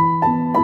you